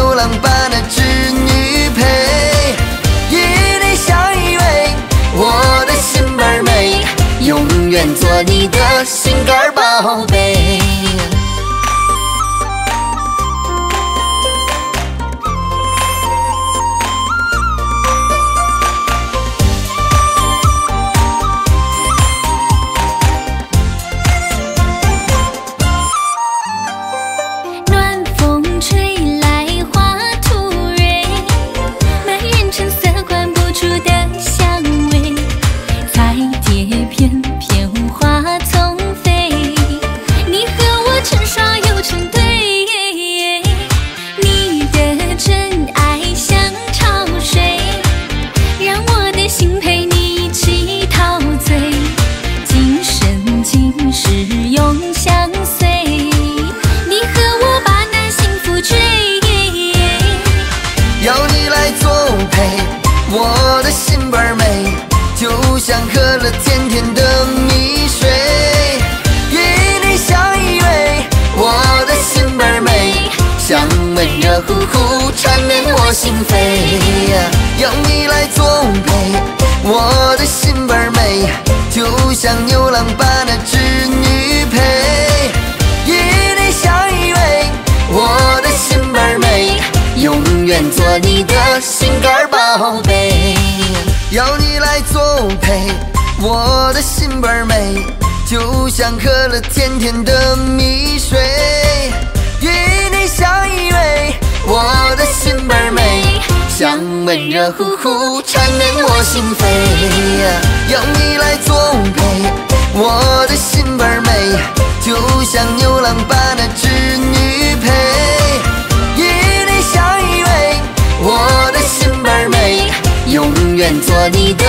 牛郎般的织女陪，与你相依偎。我的心儿美，永远做你的心肝宝贝。作陪，我的心倍儿美，就像喝了甜甜的蜜水，与你相依偎。我的心倍儿美，香温热乎乎缠绵我心扉，呀要你来作陪。我的心倍儿美，就像牛郎把那愿做你的心肝宝贝。要你来作陪，我的心倍儿美，就像喝了甜甜的蜜水，与你相依偎。我的心倍儿美，香温热乎乎缠绵我心扉，要你来作陪。我愿。做你的